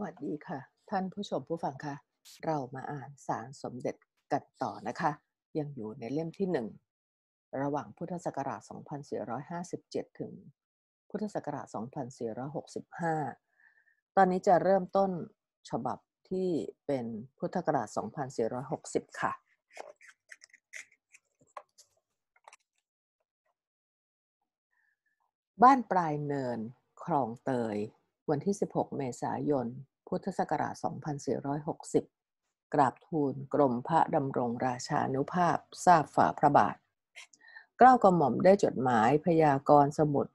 วัสดีค่ะ ท่านผู้ชมผู้ฟังค่ะเรามาอ่านสารสมเด็จกันต่อนะคะ ยังอยู่ในเล่มที่หนึ่งระหว่างพุทธศักราช 2457 ถึง พุทธศักราช 2465 ตอนนี้จะเริ่มต้นฉบับที่เป็นพุทธศักราช 2460 ค่ะ บ้านปลายเนินคลองเตย วันที่ 16 เมษายน พุทธศักราช 2460 กราบทูลกรมพระดำรงราชานุภาพทราบฝ่าพระบาท เกล้ากระหม่อมได้จดหมายพยากรณ์สมุด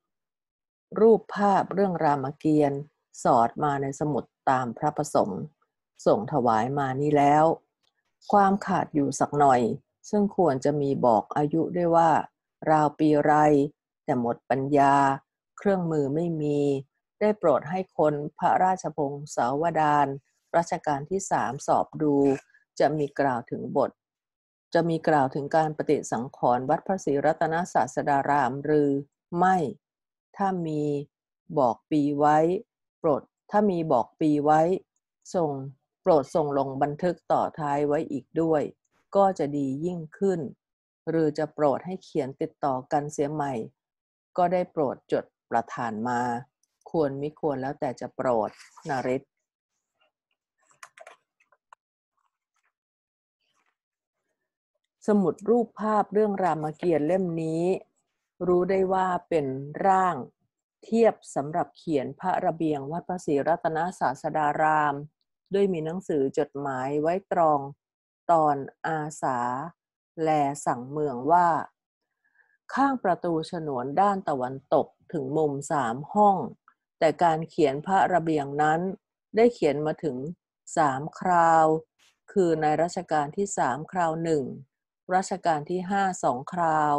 รูปภาพเรื่องรามเกียรติ์สอดมาในสมุดตามพระประสงค์ส่งถวายมานี้แล้ว ความขาดอยู่สักหน่อย ซึ่งควรจะมีบอกอายุด้วยว่า ราวปีไร แต่หมดปัญญา เครื่องมือไม่มี ได้โปรดให้คนพระราชพงศาวดารรัชกาลที่สามสอบดู จะมีกล่าวถึงบท จะมีกล่าวถึงการปฏิสังขรณ์วัดพระศรีรัตนศาสดารามหรือไม่ ถ้ามีบอกปีไว้ โปรดถ้ามีบอกปีไว้ ส่งโปรดส่งลงบันทึกต่อท้ายไว้อีกด้วย ก็จะดียิ่งขึ้น หรือจะโปรดให้เขียนติดต่อกันเสียใหม่ ก็ได้โปรดจดประธานมา ควรไมิควรแล้วแต่จะโปรดนริศสมุดรูปภาพเรื่องรามเกียรติเล่มนี้ รู้ได้ว่าเป็นร่างเทียบสำหรับเขียนพระระเบียงวัดพระศรีรัตนศาสดาราม ด้วยมีหนังสือจดหมายไว้ตรองตอนอาสา แลสั่งเมืองว่า ข้างประตูฉนวนด้านตะวันตกถึงมุมสามห้อง แต่การเขียนพระระเบียงนั้นได้เขียนมาถึงสามคราว คือในรัชกาลที่สามคราวหนึ่งรัชกาลที่ห้าสองคราว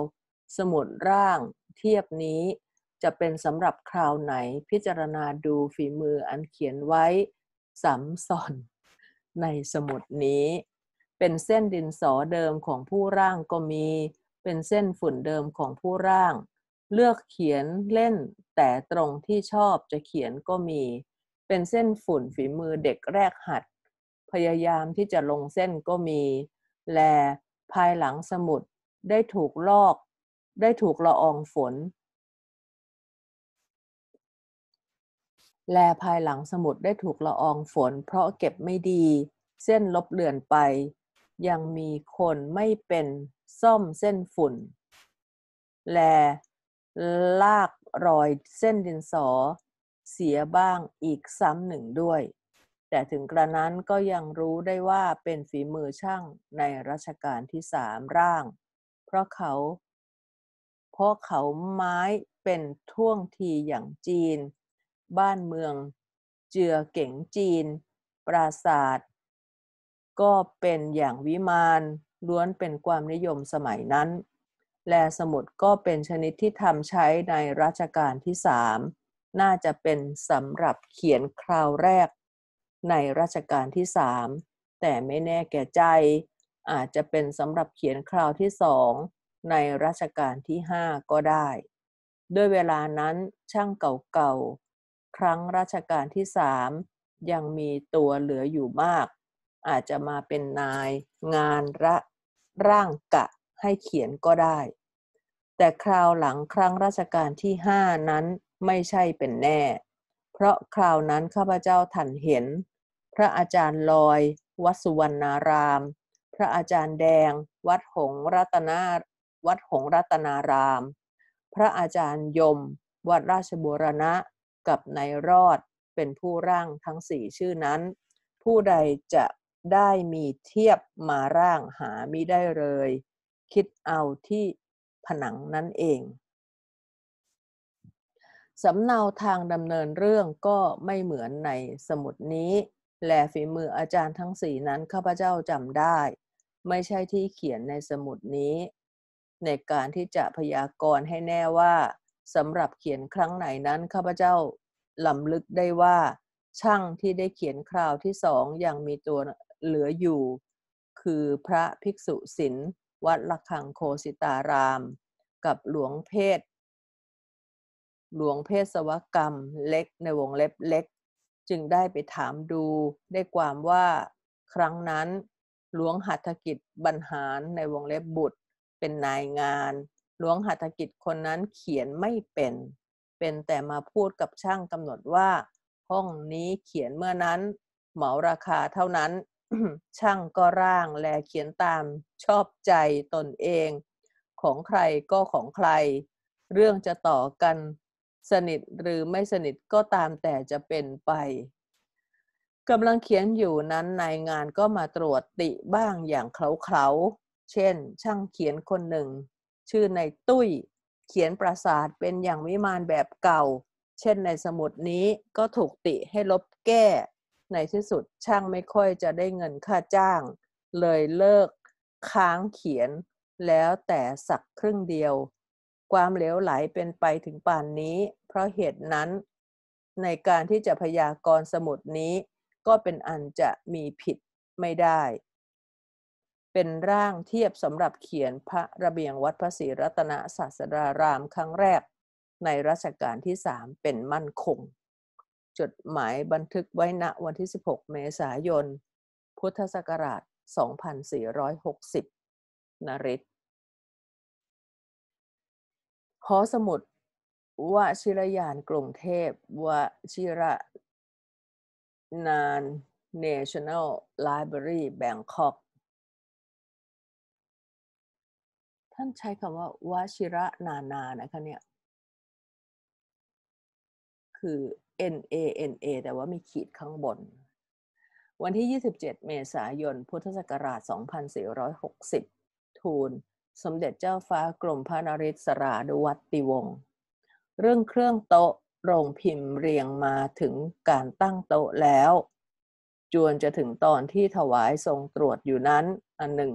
สมุดร่างเทียบนี้จะเป็นสำหรับคราวไหนพิจารณาดูฝีมืออันเขียนไว้สำสอนในสมุดนี้ เป็นเส้นดินสอเดิมของผู้ร่างก็มี เป็นเส้นฝุ่นเดิมของผู้ร่าง เลือกเขียนเล่นแต่ตรงที่ชอบจะเขียนก็มี เป็นเส้นฝุ่นฝีมือเด็กแรกหัด พยายามที่จะลงเส้นก็มี แลภายหลังสมุดได้ถูกลอก ได้ถูกละอองฝน แลภายหลังสมุดได้ถูกละอองฝน เพราะเก็บไม่ดี เส้นลบเลือนไป ยังมีคนไม่เป็นซ่อมเส้นฝุ่น แล ลากรอยเส้นดินสอ เสียบ้างอีกซ้ำหนึ่งด้วย แต่ถึงกระนั้นก็ยังรู้ได้ว่าเป็นฝีมือช่างในรัชกาลที่สามร่าง เพราะเขา เพราะเขาไม้เป็นท่วงทีอย่างจีน บ้านเมืองเจือเก๋งจีน ปราศาสตร์ก็เป็นอย่างวิมานล้วนเป็นความนิยมสมัยนั้น แลสมุดก็เป็นชนิดที่ทำใช้ในรัชกาลที่สามน่าจะเป็นสำหรับเขียนคราวแรกในรัชกาลที่สามแต่ไม่แน่แก่ใจ อาจจะเป็นสำหรับเขียนคราวที่สองในรัชกาลที่ห้าก็ได้ ด้วยเวลานั้นช่างเก่าๆ ครั้งรัชกาลที่สามยังมีตัวเหลืออยู่มาก อาจจะมาเป็นนายงานระร่างกะให้เขียนก็ได้ แต่คราวหลังครั้งรัชกาลที่ห้านั้นไม่ใช่เป็นแน่ เพราะคราวนั้นข้าพเจ้าทันเห็น พระอาจารย์ลอย วัดสุวรรณาราม พระอาจารย์แดง วัดหงรัตนาวัดหงรัตนาราม พระอาจารย์ยม วัดราชบุรณะกับนายรอดเป็นผู้ร่างทั้งสี่ชื่อนั้น ผู้ใดจะได้มีเทียบมาร่างหามิได้เลย คิดเอาที่ ผนังนั่นเองสำเนาทางดำเนินเรื่องก็ไม่เหมือนในสมุดนี้ แลฝีมืออาจารย์ทั้งสี่นั้นข้าพเจ้าจำได้ ไม่ใช่ที่เขียนในสมุดนี้ ในการที่จะพยากรณ์ให้แน่ว่าสำหรับเขียนครั้งไหนนั้นข้าพเจ้าลำลึกได้ว่า ช่างที่ได้เขียนคราวที่สองยังมีตัวเหลืออยู่ คือพระภิกษุศิล วัดละคังโคสิตาราม กับหลวงเพศ หลวงเพศสวกรรมเล็กในวงเล็บเล็ก จึงได้ไปถามดูได้ความว่าครั้งนั้นหลวงหัตถกิจบรรหารในวงเล็บบุตร เป็นนายงาน หลวงหัตถกิจคนนั้นเขียนไม่เป็น เป็นแต่มาพูดกับช่างกำหนดว่า ห้องนี้เขียนเมื่อนั้น เหมาราคาเท่านั้น ช่างก็ร่างและเขียนตามชอบใจตนเอง ของใครก็ของใคร เรื่องจะต่อกันสนิทหรือไม่สนิทก็ตามแต่จะเป็นไปกำลังเขียนอยู่นั้นนายงานก็มาตรวจติบ้างอย่างเคล้าๆเช่น ช่างเขียนคนหนึ่ง ชื่อในตุ้ย เขียนปราสาทเป็นอย่างวิมานแบบเก่า เช่นในสมุดนี้ก็ถูกติให้ลบแก้ ในที่สุดช่างไม่ค่อยจะได้เงินค่าจ้าง เลยเลิกค้างเขียน แล้วแต่สักครึ่งเดียว ความเหลวไหลเป็นไปถึงป่านนี้ เพราะเหตุนั้น ในการที่จะพยากรณ์สมุดนี้ ก็เป็นอันจะมีผิดไม่ได้ เป็นร่างเทียบสำหรับเขียนพระระเบียงวัดพระศรีรัตนศาสดารามครั้งแรกในรัชกาลที่สามเป็นมั่นคง จดหมายบันทึกไว้ณวันที่ 16 เมษายน พุทธศักราช 2460นริศหอสมุดวชิรยานกรุงเทพวชิระนาน National Library Bangkok ท่านใช้คำว่าวชิระนานานะคะเนี่ย คือ N A N A แต่ว่ามีขีดข้างบน วันที่ 27 เมษายน พุทธศักราช 2460 ทูล สมเด็จเจ้าฟ้ากรมพระนริศรานุวัติวงศ์ เรื่องเครื่องโต๊ะโรงพิมพ์เรียงมาถึงการตั้งโต๊ะแล้ว จวนจะถึงตอนที่ถวายทรงตรวจอยู่นั้น อันหนึ่ง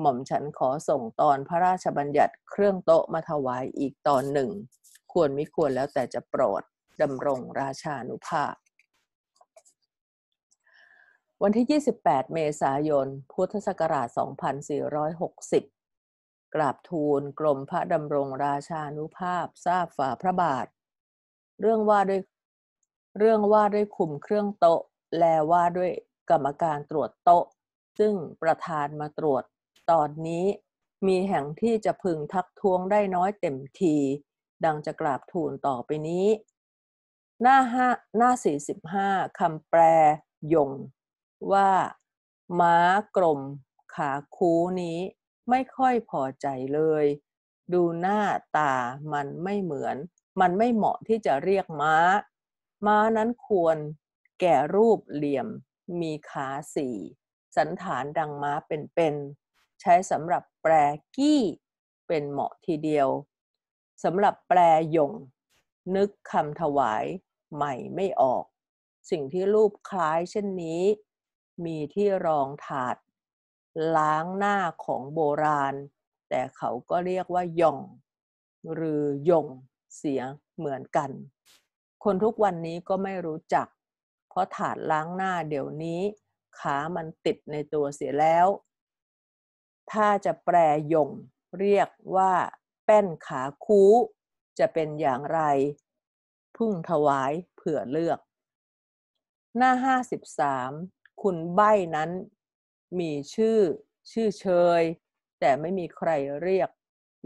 หม่อมฉันขอส่งตอนพระราชบัญญัติเครื่องโต๊ะมาถวายอีกตอนหนึ่ง ควรไม่ควรแล้วแต่จะโปรด ดำรงราชานุภาพ วันที่ 28 เมษายน พุทธศักราช 2460 กราบทูลกรมพระดำรงราชานุภาพทราบฝ่าพระบาท เรื่องว่าด้วยเรื่องว่าด้วยคุมเครื่องโต๊ะ แลว่าด้วยกรรมการตรวจโต๊ะ ซึ่งประธานมาตรวจตอนนี้มีแห่งที่จะพึงทักท้วงได้น้อยเต็มที ดังจะกราบทูลต่อไปนี้ หน้าห้าหน้าสี่สิบห้าคำแปลยงว่าม้ากลมขาคูนี้ไม่ค่อยพอใจเลย ดูหน้าตามันไม่เหมือน มันไม่เหมาะที่จะเรียกม้า ม้านั้นควรแก่รูปเหลี่ยม มีขาสี่สันฐานดังม้าเป็นๆใช้สำหรับแปลกี้เป็นเหมาะทีเดียวสำหรับแปลยงนึกคำถวาย ใหม่ไม่ออก สิ่งที่รูปคล้ายเช่นนี้ มีที่รองถาด ล้างหน้าของโบราณ แต่เขาก็เรียกว่ายอง หรือยงเสียเหมือนกัน คนทุกวันนี้ก็ไม่รู้จัก เพราะถาดล้างหน้าเดี๋ยวนี้ ขามันติดในตัวเสียแล้ว ถ้าจะแปรยงเรียกว่า แป้นขาคูจะเป็นอย่างไร พุ่งถวายเผื่อเลือก หน้า53คุณใบ้นั้นมีชื่อชื่อเชย แต่ไม่มีใครเรียก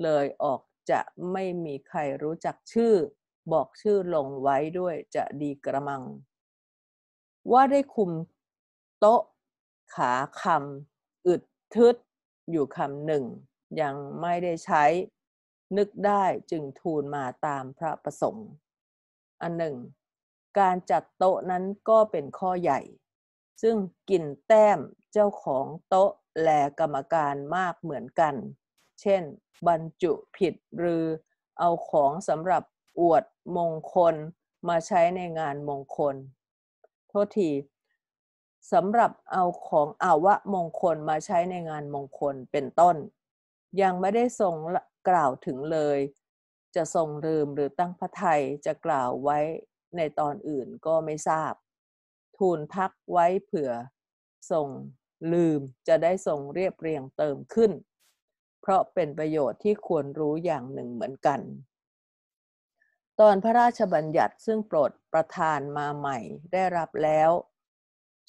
เลยออกจะไม่มีใครรู้จักชื่อ บอกชื่อลงไว้ด้วยจะดีกระมัง ว่าได้คุมโต๊ะ ขาคำอึดทึดอยู่คำหนึ่ง ยังไม่ได้ใช้ นึกได้จึงทูลมาตามพระประสงค์ อันหนึ่ง การจัดโต๊ะนั้นก็เป็นข้อใหญ่ ซึ่งกินแต้มเจ้าของโต๊ะและกรรมการมากเหมือนกัน เช่น บรรจุผิดหรือเอาของสำหรับอวดมงคลมาใช้ในงานมงคล โทษทีสำหรับเอาของอาวะมงคลมาใช้ในงานมงคลเป็นต้น ยังไม่ได้ทรงกล่าวถึงเลย จะทรงลืมหรือตั้งพระไทยจะกล่าวไว้ในตอนอื่นก็ไม่ทราบ ทูลพักไว้เผื่อทรงลืมจะได้ทรงเรียบเรียงเติมขึ้น เพราะเป็นประโยชน์ที่ควรรู้อย่างหนึ่งเหมือนกัน ตอนพระราชบัญญัติซึ่งโปรดประทานมาใหม่ได้รับแล้ว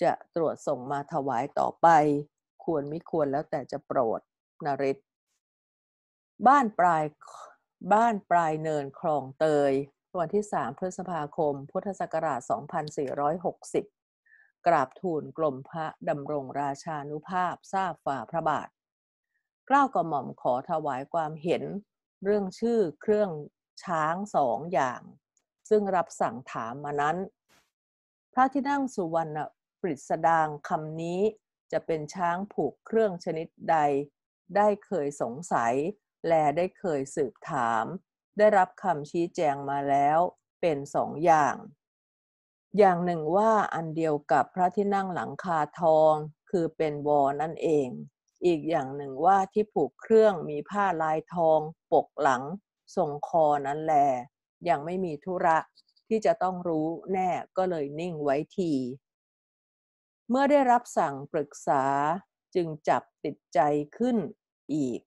จะตรวจส่งมาถวายต่อไป ควรไม่ควรแล้วแต่จะโปรดนริศบ้านปลาย บ้านปลายเนินคลองเตย วันที่ 3 พฤษภาคม พุทธศักราช 2460 กราบทูลกรมพระดำรงราชานุภาพทราบฝ่าพระบาท กล้าวกระหม่อมขอถวายความเห็นเรื่องชื่อเครื่องช้างสองอย่าง ซึ่งรับสั่งถามมานั้น พระที่นั่งสุวรรณปริศดางคำนี้จะเป็นช้างผูกเครื่องชนิดใด ได้เคยสงสัย และได้เคยสืบถาม ได้รับคำชี้แจงมาแล้วเป็นสองอย่าง อย่างหนึ่งว่าอันเดียวกับพระที่นั่งหลังคาทองคือเป็นวอนั่นเอง อีกอย่างหนึ่งว่าที่ผูกเครื่องมีผ้าลายทอง ปกหลังทรงคอนั้นแล ยังไม่มีธุระที่จะต้องรู้แน่ก็เลยนิ่งไว้ทีเมื่อได้รับสั่งปรึกษาจึงจับติดใจขึ้นอีก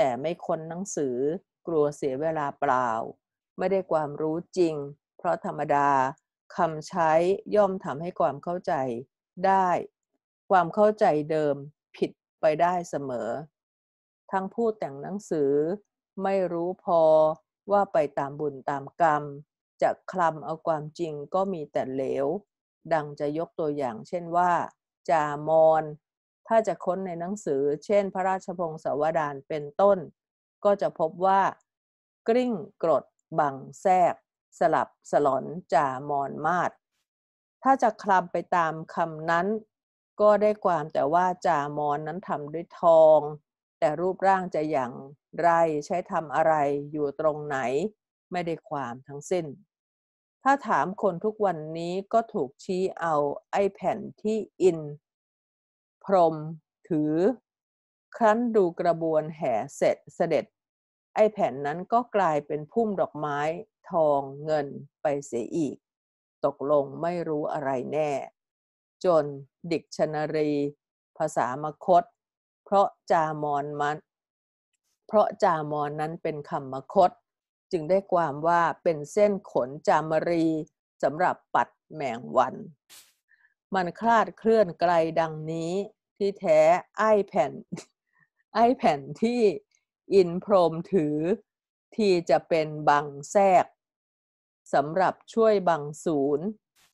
แต่ไม่ค้นหนังสือกลัวเสียเวลาเปล่า ไม่ได้ความรู้จริง เพราะธรรมดาคำใช้ย่อมทำให้ความเข้าใจได้ ความเข้าใจเดิมผิดไปได้เสมอ ทั้งผู้แต่งหนังสือ ไม่รู้พอว่าไปตามบุญตามกรรม จะคลำเอาความจริงก็มีแต่เหลว ดังจะยกตัวอย่างเช่นว่า จามอน ถ้าจะค้นในหนังสือ เช่น พระราชพงศาวดารเป็นต้น ก็จะพบว่า กริ้งกรด บังแทรกสลับสลอนจามอนมาดถ้าจะคลำไปตามคำนั้น ก็ได้ความแต่ว่าจามอนนั้นทำด้วยทอง แต่รูปร่างจะอย่างไรใช้ทำอะไรอยู่ตรงไหน ไม่ได้ความทั้งสิ้น ถ้าถามคนทุกวันนี้ก็ถูกชี้เอาไอ้แผ่นที่อิน พรมถือ ครั้นดูกระบวนแห่เสร็จเสด็จ ไอแผ่นนั้นก็กลายเป็นพุ่มดอกไม้ทองเงินไปเสียอีก ตกลงไม่รู้อะไรแน่ จนดิกชนรี ภาษามคต เพราะจามอนมัน เพราะจามอนนั้นเป็นคำมคต จึงได้ความว่าเป็นเส้นขนจามรีสำหรับปัดแมงวัน มันคลาดเคลื่อนไกลดังนี้ ที่แท้ไอแผ่น ไอแผ่นที่อินพรมถือที่จะเป็นบังแทรกสำหรับช่วยบังศูนย์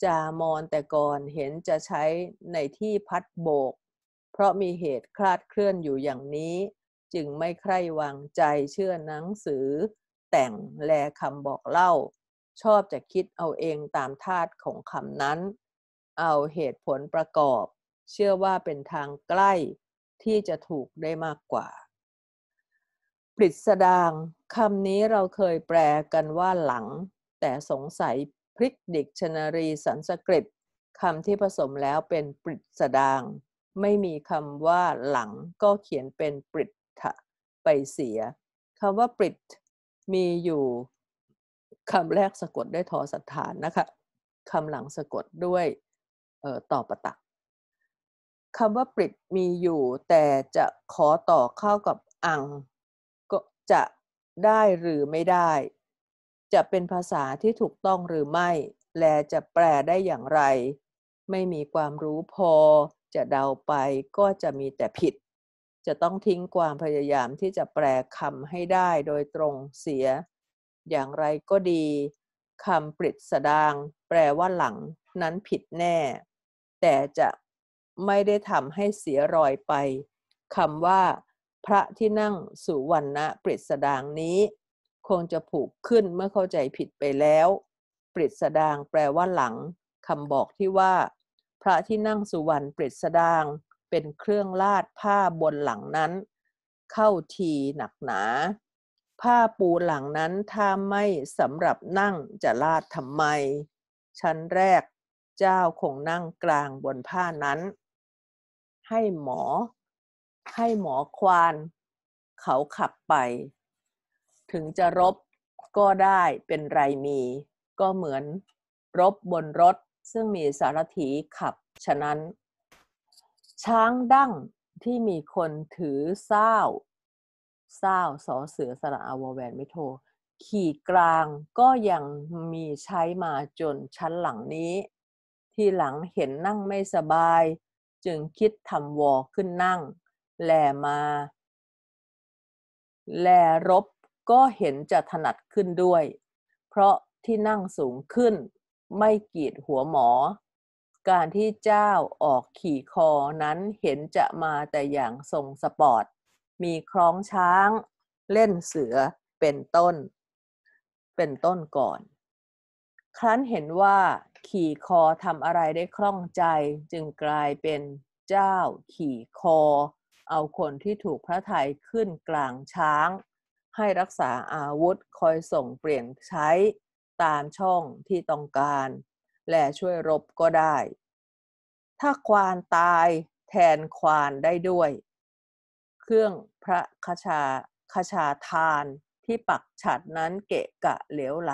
จามอนแต่ก่อนเห็นจะใช้ในที่พัดโบก เพราะมีเหตุคลาดเคลื่อนอยู่อย่างนี้ จึงไม่ใคร่วางใจเชื่อหนังสือ แต่งแลคำบอกเล่า ชอบจะคิดเอาเองตามธาตุของคำนั้น เอาเหตุผลประกอบ เชื่อว่าเป็นทางใกล้ที่จะถูกได้มากกว่า ปริศดางคำนี้เราเคยแปลกันว่าหลัง แต่สงสัยพริกดิกชนารีสันสกฤตคำที่ผสมแล้วเป็นปริศดาง ไม่มีคำว่าหลังก็เขียนเป็นปริทะไปเสียคำว่าปริตมีอยู่คำแรกสะกดด้วยทอสัฐานนะคะคำหลังสะกดด้วยต่อประตัก คำว่าปริตมีอยู่ แต่จะขอต่อเข้ากับอัง ก็จะได้หรือไม่ได้ จะเป็นภาษาที่ถูกต้องหรือไม่ และจะแปลได้อย่างไร ไม่มีความรู้พอ จะเดาไปก็จะมีแต่ผิด จะต้องทิ้งความพยายามที่จะแปลคำให้ได้โดยตรงเสีย อย่างไรก็ดีคำปริศดาง แปลว่าหลังนั้นผิดแน่ แต่จะ ไม่ได้ทำให้เสียรอยไปคำว่า พระที่นั่งสุวรรณปริศดางนี้ คงจะผูกขึ้นเมื่อเข้าใจผิดไปแล้ว ปริศดางแปลว่าหลังคำบอกที่ว่า พระที่นั่งสุวรรณปรตสดางเป็นเครื่องลาดผ้าบนหลังนั้น เข้าทีหนักหนา ผ้าปูหลังนั้นถ้าไม่สำหรับนั่งจะลาดทำไม ชั้นแรกเจ้าคงนั่งกลางบนผ้านั้น ให้หมอ ให้หมอควานเขาขับไป ถึงจะรบก็ได้เป็นไรมี ก็เหมือนรบบนรถซึ่งมีสารถีขับ ฉะนั้น ช้างดั้งที่มีคนถือเศร้าเศร้าสอเสือสระอาวแวนไม่โท ขี่กลางก็ยังมีใช้มาจนชั้นหลังนี้ ที่หลังเห็นนั่งไม่สบาย จึงคิดทำวอขึ้นนั่ง แลมา แลรบก็เห็นจะถนัดขึ้นด้วย เพราะที่นั่งสูงขึ้น ไม่กีดหัวหมอ การที่เจ้าออกขี่คอนั้นเห็นจะมาแต่อย่างทรงสปอร์ต มีคล้องช้าง เล่นเสือเป็นต้น เป็นต้นก่อน ครั้นเห็นว่า ขี่คอทำอะไรได้คล่องใจ จึงกลายเป็นเจ้าขี่คอ เอาคนที่ถูกพระไทยขึ้นกลางช้าง ให้รักษาอาวุธคอยส่งเปลี่ยนใช้ตามช่องที่ต้องการ และช่วยรบก็ได้ ถ้าควานตายแทนควานได้ด้วย เครื่องพระคชาคชาทานที่ปักฉัดนั้นเกะกะเหลวไหล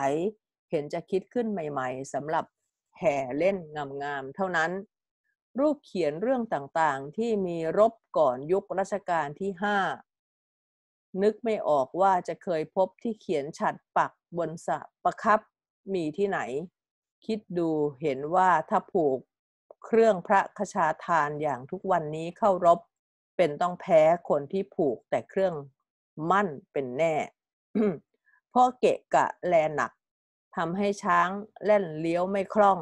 เห็นจะคิดขึ้นใหม่ ๆสำหรับ แห่เล่นงามๆเท่านั้น รูปเขียนเรื่องต่างๆ ที่มีรบก่อนยุครัชกาลที่ห้านึกไม่ออกว่าจะเคยพบที่เขียนฉัดปักบนสะประครับมีที่ไหน คิดดูเห็นว่าถ้าผูกเครื่องพระคชาทานอย่างทุกวันนี้เข้ารบเป็นต้องแพ้คนที่ผูกแต่เครื่องมั่นเป็นแน่ เพราะเกะกะแลหนัก ทำให้ช้างเล่นเลี้ยวไม่คล่อง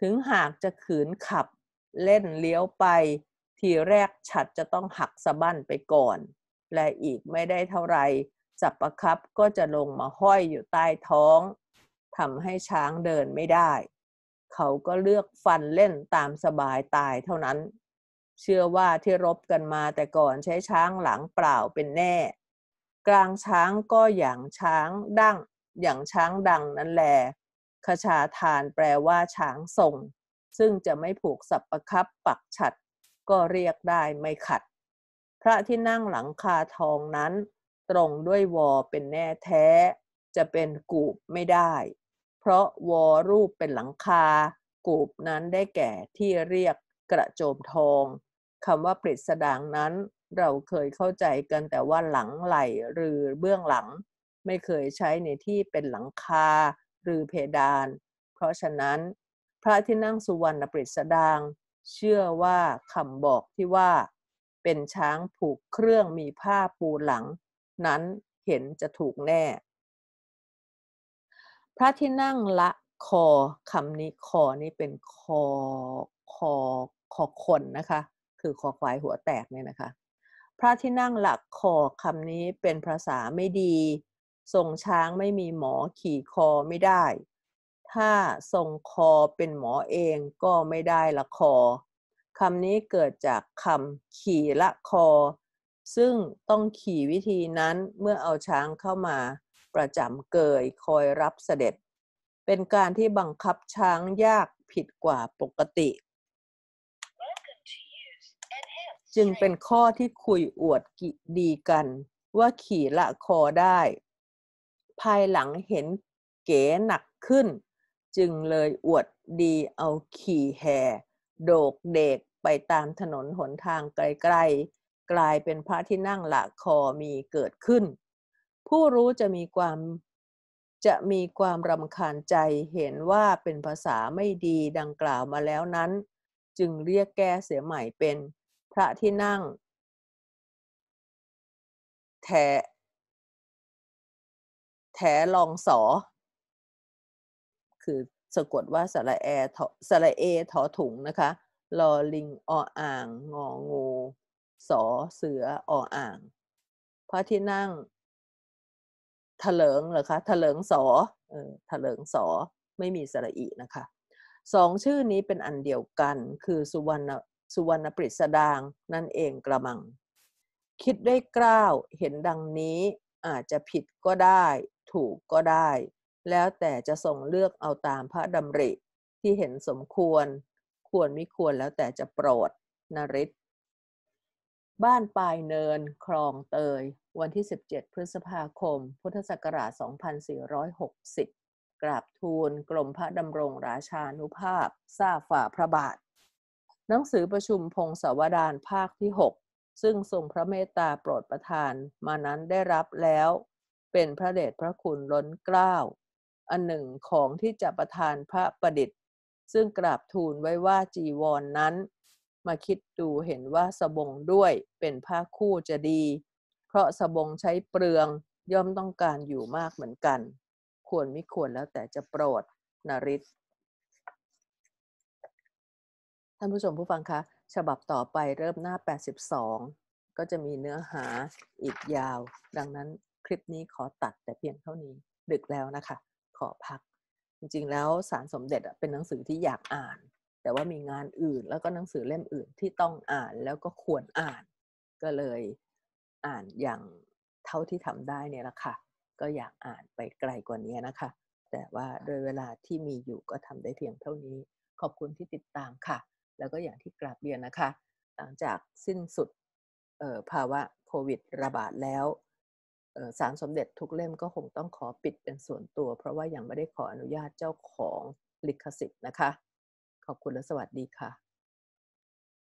ถึงหากจะขืนขับเล่นเลี้ยวไป ทีแรกฉัดจะต้องหักสะบั้นไปก่อน และอีกไม่ได้เท่าไรจับประครับก็จะลงมาห้อยอยู่ใต้ท้องทำให้ช้างเดินไม่ได้ เขาก็เลือกฟันเล่นตามสบายตายเท่านั้น เชื่อว่าที่รบกันมาแต่ก่อนใช้ช้างหลังเปล่าเป็นแน่ กลางช้างก็อย่างช้างดั้ง อย่างช้างดังนั่นแหละคชาทานแปลว่าช้างส่งซึ่งจะไม่ผูกสับประคับปักฉัด ก็เรียกได้ไม่ขัด พระที่นั่งหลังคาทองนั้น ตรงด้วยวอเป็นแน่แท้ จะเป็นกูบไม่ได้ เพราะวอรูปเป็นหลังคา กูบนั้นได้แก่ที่เรียกกระโจมทองคำว่าปริศดางนั้น เราเคยเข้าใจกันแต่ว่าหลังไหลหรือเบื้องหลัง ไม่เคยใช้ในที่เป็นหลังคาหรือเพดาน เพราะฉะนั้น พระที่นั่งสุวรรณปริศดาง เชื่อว่าคำบอกที่ว่า เป็นช้างผูกเครื่องมีผ้าปูหลัง นั้นเห็นจะถูกแน่ พระที่นั่งละคอคำนี้คอนี้เป็นคอคอคอคนนะคะ คือคอควายหัวแตกเนี่ยนะคะ พระที่นั่งหลักคอคำนี้เป็นภาษาไม่ดี ทรงช้างไม่มีหมอขี่คอไม่ได้ ถ้าทรงคอเป็นหมอเองก็ไม่ได้ละคอคำนี้เกิดจากคำขี่ละคอ ซึ่งต้องขี่วิธีนั้นเมื่อเอาช้างเข้ามา ประจำเกยคอยรับเสด็จ เป็นการที่บังคับช้างยากผิดกว่าปกติ จึงเป็นข้อที่คุยอวดดีกันว่าขี่ละคอได้ ภายหลังเห็นเก๋หนักขึ้น จึงเลยอวดดีเอาขี่แห่โดกเด็กไปตามถนนหนทางไกลๆ กลายเป็นพระที่นั่งละคอมีเกิดขึ้น ผู้รู้จะมีความจะมีความรำคาญใจเห็นว่าเป็นภาษาไม่ดีดังกล่าวมาแล้วนั้น จึงเรียกแก้เสียใหม่เป็นพระที่นั่งแท แท้ลองสอ คือสะกดว่าสระแอสระเอถอถุงนะคะลอลิงออ่าง งองูสอเสือออ่าง พระที่นั่งถลิงเหรอคะถลิงสอเออถลิงสอไม่มีสระอีนะคะสองชื่อนี้เป็นอันเดียวกันคือสุวรรณสุวรรณปริศดางนั่นเองกระมัง คิดได้กล้าวเห็นดังนี้อาจจะผิดก็ได้ ถูกก็ได้ แล้วแต่จะส่งเลือกเอาตามพระดำริ ที่เห็นสมควร ควรไม่ควรแล้วแต่จะโปรดนริศบ้านปลายเนินคลองเตย วันที่ 17 พฤษภาคม พุทธศักราช 2460 กราบทูลกรมพระดำรงราชานุภาพทราบฝ่าพระบาท หนังสือประชุมพงศาวดารภาคที่ 6 ซึ่งทรงพระเมตตาโปรดประทานมานั้นได้รับแล้ว เป็นพระเดชพระคุณล้นเกล้า อันหนึ่งของที่จะประทานพระประดิษฐ์ ซึ่งกราบทูลไว้ว่าจีวรนนั้น มาคิดดูเห็นว่าสบงด้วยเป็นผ้าคู่จะดี เพราะสบงใช้เปลืองย่อมต้องการอยู่มากเหมือนกัน ควรไม่ควรแล้วแต่จะโปรดนริศท่านผู้ชมผู้ฟังคะ ฉบับต่อไปเริ่มหน้า 82 ก็จะมีเนื้อหาอีกยาว ดังนั้น ลิปนี้ขอตัดแต่เพียงเท่านี้ดึกแล้วนะคะ ขอพัก จริงๆแล้วสารสมเด็จเป็นหนังสือที่อยากอ่าน แต่ว่ามีงานอื่นแล้วก็หนังสือเล่มอื่นที่ต้องอ่านแล้วก็ควรอ่าน ก็เลยอ่านอย่างเท่าที่ทำได้เนี่ยแหละค่ะ ก็อยากอ่านไปไกลกว่านี้นะคะ แต่ว่าโดยเวลาที่มีอยู่ก็ทำได้เพียงเท่านี้ ขอบคุณที่ติดตามค่ะ แล้วก็อย่างที่กราบเรียนนะคะ หลังจากสิ้นสุดภาวะโควิดระบาดแล้ว สารสมเด็จทุกเล่มก็คงต้องขอปิดเป็นส่วนตัว เพราะว่ายังไม่ได้ขออนุญาตเจ้าของลิขสิทธิ์นะคะ ขอบคุณและสวัสดีค่ะ